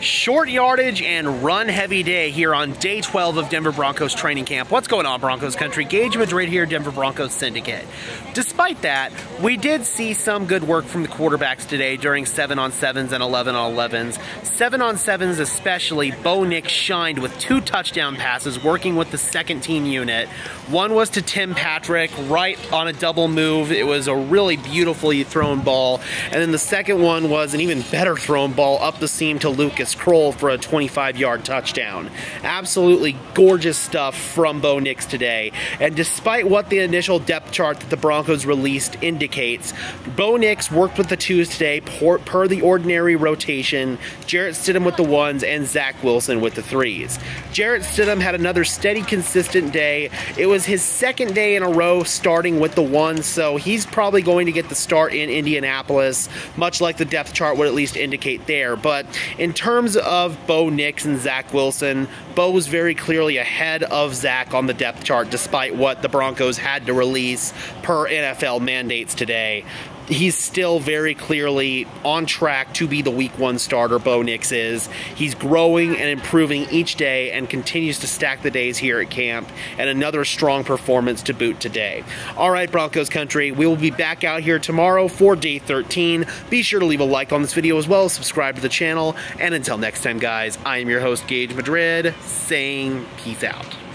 Short yardage and run heavy day here on day 12 of Denver Broncos training camp. What's going on, Broncos country? Gage Madrid here, Denver Broncos Syndicate. Despite that, we did see some good work from the quarterbacks today during 7 on 7s and 11 on 11s. 7 on 7s, especially, Bo Nix shined with two touchdown passes working with the second team unit. One was to Tim Patrick right on a double move. It was a really beautifully thrown ball. And then the second one was an even better thrown ball up the seam to Lucas Krull for a 25 yard touchdown. Absolutely gorgeous stuff from Bo Nix today. And despite what the initial depth chart that the Broncos released indicates, Bo Nix worked with the twos today per, per the ordinary rotation. Jarrett Stidham with the ones and Zach Wilson with the threes. Jarrett Stidham had another steady, consistent day. It was his second day in a row starting with the ones, so he's probably going to get the start in Indianapolis, much like the depth chart would at least indicate there. But in terms terms of Bo Nix and Zach Wilson, Bo was very clearly ahead of Zach on the depth chart, despite what the Broncos had to release per NFL mandates today he's still very clearly on track to be the week one starter, Bo Nix is. He's growing and improving each day and continues to stack the days here at camp, and another strong performance to boot today. All right, Broncos country, we will be back out here tomorrow for day 13. Be sure to leave a like on this video as well subscribe to the channel. And until next time, guys, I am your host, Gage Madrid, saying peace out.